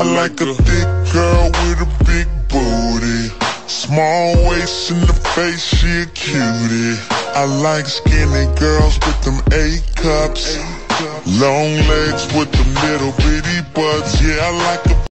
I like a thick girl with a big booty. Small waist in the face, she a cutie. I like skinny girls with them A cups. Long legs with the little bitty butts. Yeah, I like a